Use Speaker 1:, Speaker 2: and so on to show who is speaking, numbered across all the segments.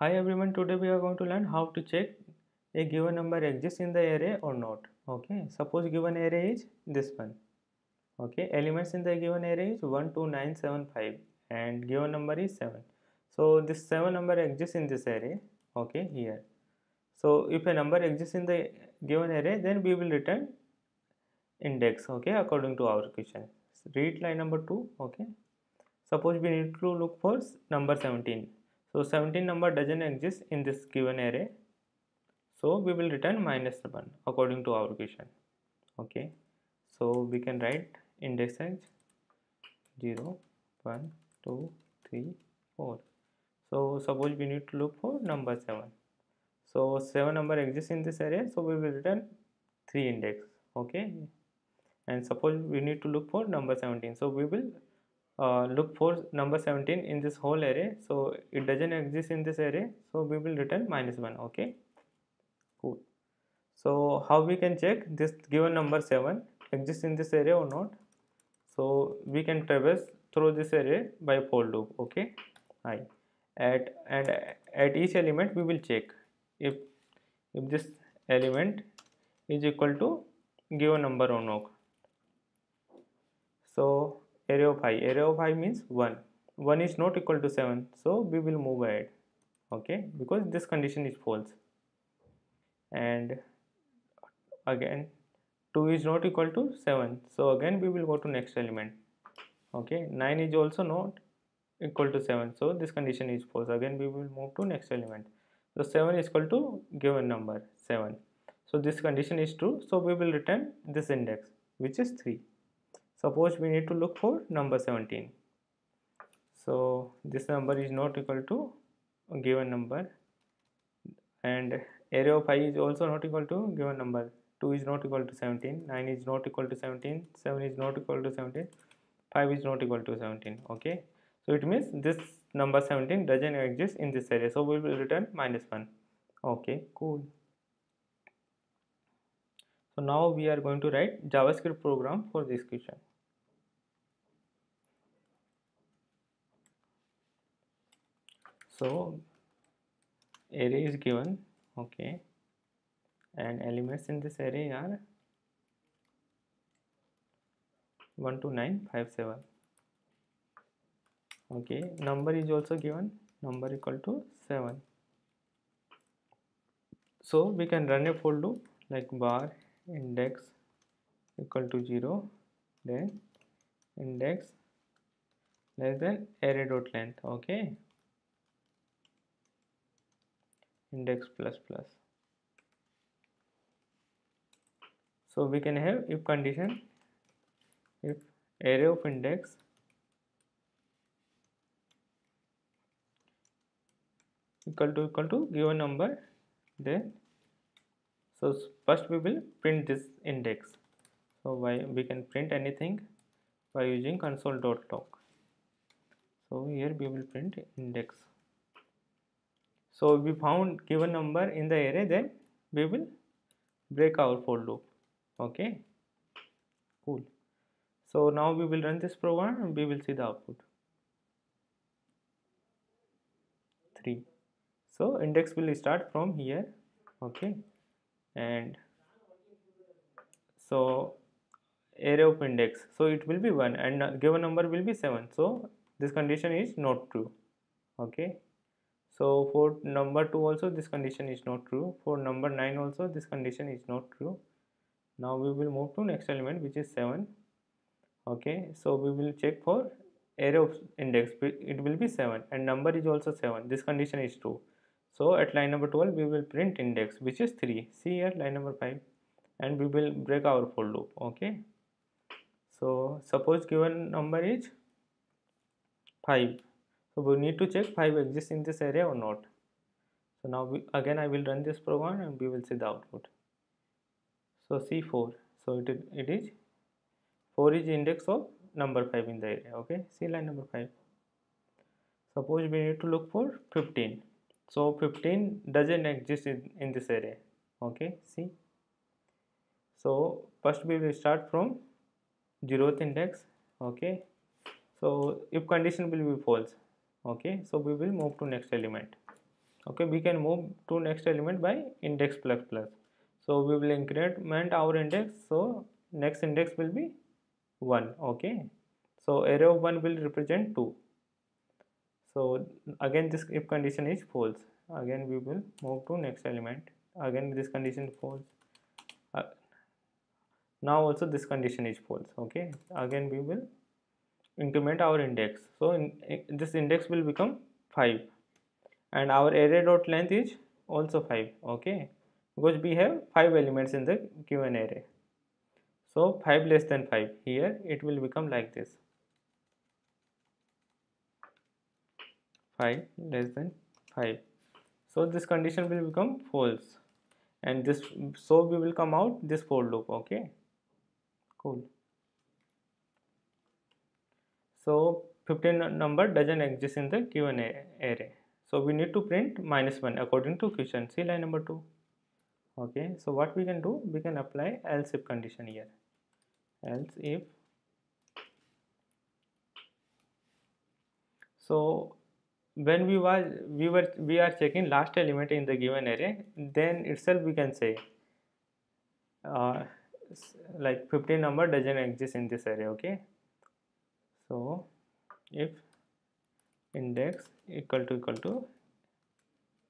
Speaker 1: Hi everyone, today we are going to learn how to check a given number exists in the array or not. Okay, suppose given array is this one. Okay, elements in the given array is 1, 2, 9, 7, 5 and given number is 7. So this 7 number exists in this array. Okay, here. So if a number exists in the given array then we will return index okay according to our question. Read line number 2 okay. Suppose we need to look for number 17 so 17 number doesn't exist in this given array. So we will return minus 1 according to our question. Okay. So we can write index as 0, 1, 2, 3, 4. So suppose we need to look for number 7. So 7 number exists in this array. So we will return 3 index. Okay. And suppose we need to look for number 17. So we will uh, look for number 17 in this whole array. So it doesn't exist in this array. So we will return minus 1 okay? Cool. So how we can check this given number 7 exists in this array or not? So we can traverse through this array by for loop okay? I at and at each element we will check if if this element is equal to given number or not. So array of i array of i means 1 1 is not equal to 7 so we will move ahead. Okay? Because this condition is false. And again 2 is not equal to 7 so again we will go to next element. Okay? 9 is also not equal to 7 so this condition is false. Again we will move to next element. So 7 is equal to given number 7 so this condition is true. So we will return this index which is 3 suppose we need to look for number 17 so this number is not equal to a given number. And array of i is also not equal to given number. 2 is not equal to 17 9 is not equal to 17 7 is not equal to 17 5 is not equal to 17 okay? So it means this number 17 doesn't exist in this array. So we will return minus 1 okay? Cool. So now we are going to write javascript program for this question so array is given okay. And elements in this array are 1 to 9 5 7 okay number is also given number equal to 7 so we can run a for loop like var index equal to 0 then index less than array dot length okay index plus plus. So we can have if condition if array of index equal to equal to given number then so first we will print this index. So why we can print anything by using console.log so here we will print index so we found given number in the array then we will break our for loop. Okay? Cool. So now we will run this program and we will see the output. 3 so index will start from here. Okay? And so array of index. So it will be 1 and given number will be 7 so this condition is not true. Okay so for number 2 also this condition is not true. For number 9 also this condition is not true. Now we will move to next element which is 7 okay so we will check for array of index. It will be 7 and number is also 7 this condition is true. So at line number 12 we will print index which is 3 see here line number 5 and we will break our for loop okay? So suppose given number is 5 so we need to check 5 exists in this array or not. So now we, again I will run this program and we will see the output. So C4 so it, it is 4 is index of number 5 in the array okay? See line number 5 suppose we need to look for 15 so 15 doesn't exist in, in this array okay? See? So first we will start from zeroth index okay? So if condition will be false okay so we will move to next element. Okay we can move to next element by index plus plus. So we will increment our index. So next index will be 1 okay so array of 1 will represent 2 so again this if condition is false. Again we will move to next element. Again this condition false. Uh, now also this condition is false. Okay again we will increment our index. So in, in, this index will become 5 and our array dot length is also 5 okay? Because we have 5 elements in the given array. So 5 less than 5 here it will become like this. 5 less than 5 so this condition will become false. And this so we will come out this for loop okay? Cool so 15 number doesn't exist in the given array. So we need to print minus 1 according to question. See line number 2 okay so what we can do we can apply else if condition here. Else if. So when we we were we are checking last element in the given array then itself we can say uh, like 15 number doesn't exist in this array okay so if index equal to equal to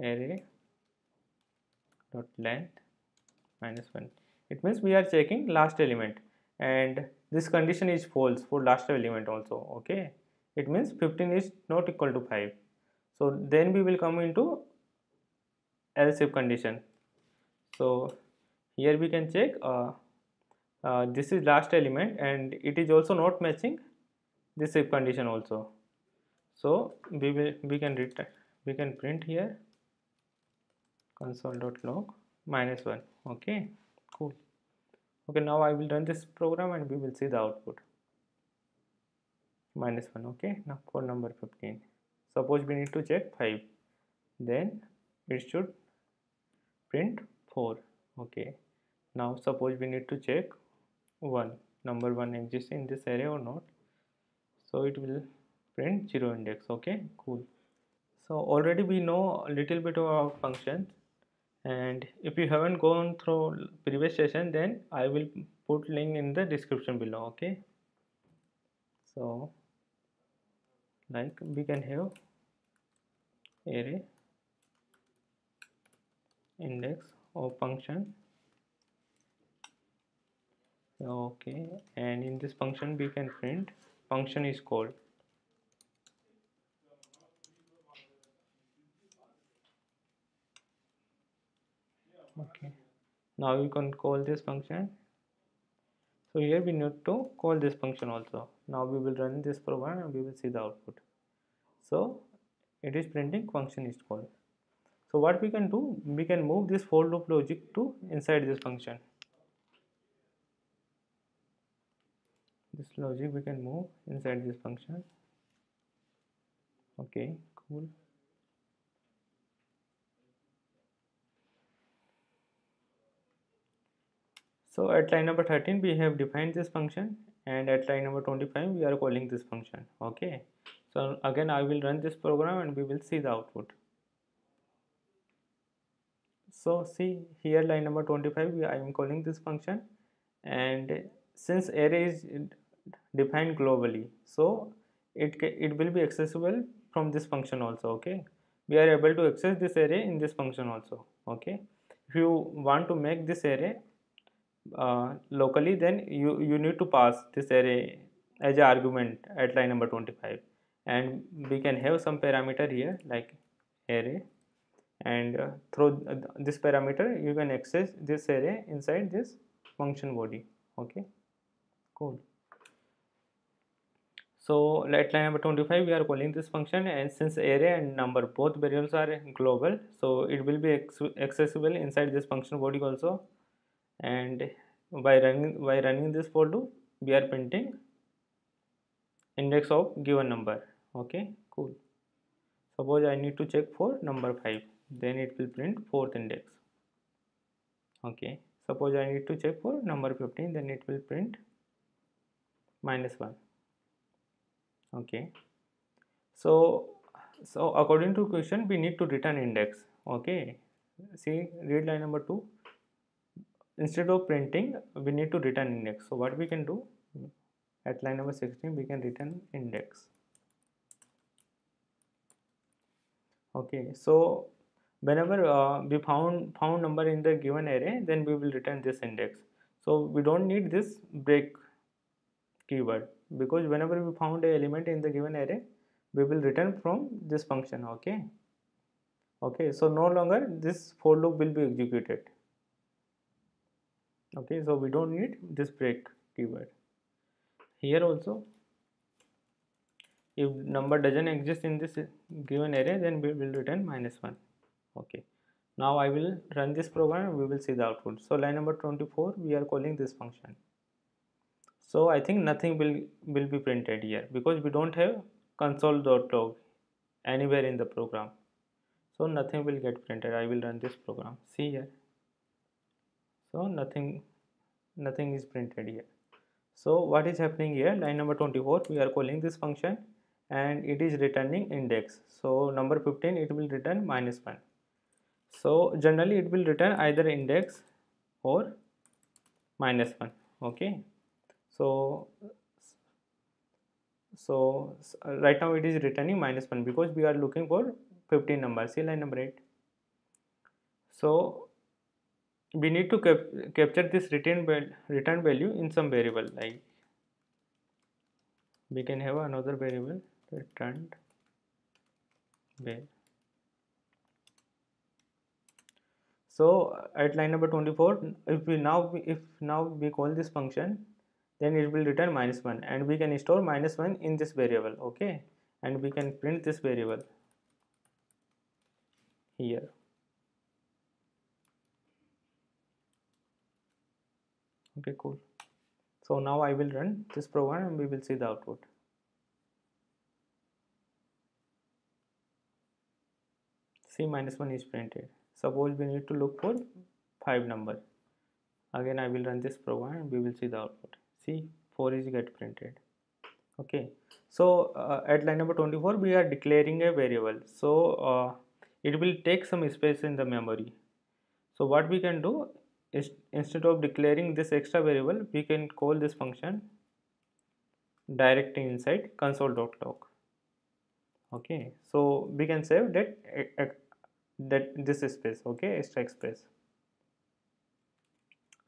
Speaker 1: array dot length minus 1 it means we are checking last element. And this condition is false for last element also okay? It means 15 is not equal to 5 so then we will come into else if condition. So here we can check uh, uh, this is last element and it is also not matching this if condition also. So we will we can return we can print here. console.log minus 1 okay cool. Okay now I will run this program and we will see the output. Minus 1 okay now for number 15 suppose we need to check 5 then it should print 4 okay now suppose we need to check 1 number 1 exists in this array or not so it will print 0 index. Okay cool. So already we know a little bit about functions. And if you haven't gone through previous session then I will put link in the description below. Okay. So like we can have array index of function. Okay and in this function we can print function is called okay. Now you can call this function. So here we need to call this function also. Now we will run this program and we will see the output. So it is printing function is called. So what we can do we can move this for loop logic to inside this function this logic we can move inside this function. Okay cool. So at line number 13 we have defined this function and at line number 25 we are calling this function. Okay. So again I will run this program and we will see the output. So see here line number 25 I am calling this function. And since array is defined globally. So it it will be accessible from this function also okay? We are able to access this array in this function also okay? If you want to make this array uh, locally then you you need to pass this array as an argument at line number 25 and we can have some parameter here like array. And uh, through this parameter you can access this array inside this function body okay? Cool so at line number 25 we are calling this function and since array and number both variables are global so it will be accessible inside this function body also. And by running by running this for loop we are printing index of given number. Okay cool. Suppose I need to check for number 5 then it will print fourth index. Okay suppose I need to check for number 15 then it will print minus 1 okay. So so according to question we need to return index. Okay. See read line number 2 instead of printing we need to return index. So what we can do? At line number 16 we can return index. Okay. So whenever uh, we found found number in the given array then we will return this index. So we don't need this break keyword because whenever we found a element in the given array we will return from this function okay? Okay so no longer this for loop will be executed. Okay so we don't need this break keyword. Here also if number doesn't exist in this given array then we will return minus 1 okay? Now I will run this program and we will see the output. So line number 24 we are calling this function so I think nothing will will be printed here because we don't have console.log anywhere in the program. So nothing will get printed. I will run this program. See here. So nothing nothing is printed here. So what is happening here? Line number 24 we are calling this function and it is returning index. So number 15 it will return minus 1 so generally it will return either index or minus 1 okay so so uh, right now it is returning minus 1 because we are looking for 15 number. See line number 8 so we need to cap capture this return return value in some variable like we can have another variable returned where so at line number 24 if we now if now we call this function then it will return minus 1 and we can store minus 1 in this variable okay? And we can print this variable here. Okay cool. So now I will run this program and we will see the output. C minus 1 is printed. Suppose we need to look for 5 number. Again I will run this program and we will see the output see 4 is get printed. Okay. So uh, at line number 24 we are declaring a variable. So uh, it will take some space in the memory. So what we can do is instead of declaring this extra variable we can call this function directly inside console.log okay. So we can save that that this space okay extra space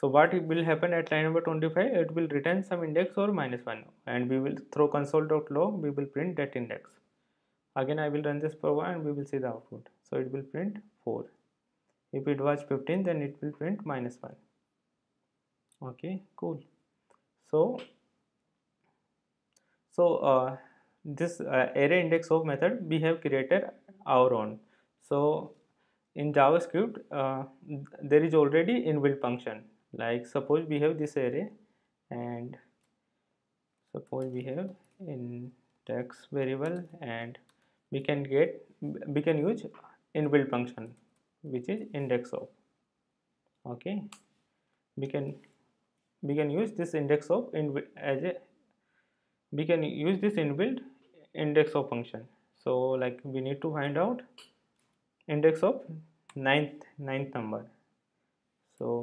Speaker 1: so what will happen at line number 25? It will return some index or minus 1 and we will throw console.log we will print that index. Again I will run this program and we will see the output. So it will print 4. If it was 15 then it will print minus 1. Okay cool. So so uh, this uh, array index of method we have created our own. So in JavaScript uh, there is already inbuilt function like suppose we have this array and suppose we have index variable and we can get we can use inbuilt function which is index of. Okay? We can we can use this index of in as a we can use this inbuilt index of function. So like we need to find out index of ninth ninth number. So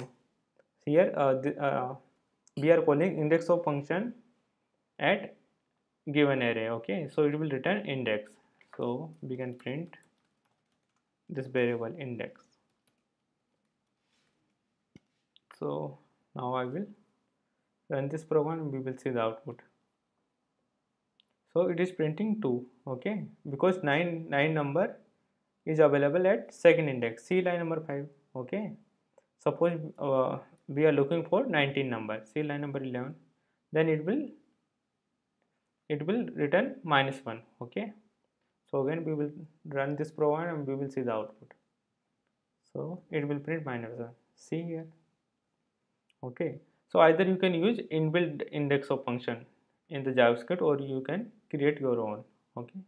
Speaker 1: here uh, the, uh, we are calling index of function at given array okay? So it will return index. So we can print this variable index. So now I will run this program we will see the output. So it is printing 2 okay? Because 9 9 number is available at second index. See line number 5 okay? Suppose uh, we are looking for 19 number. See line number 11 then it will it will return minus 1 okay? So again we will run this program and we will see the output. So it will print minus 1 see here. Okay. So either you can use inbuilt index of function in the javascript or you can create your own okay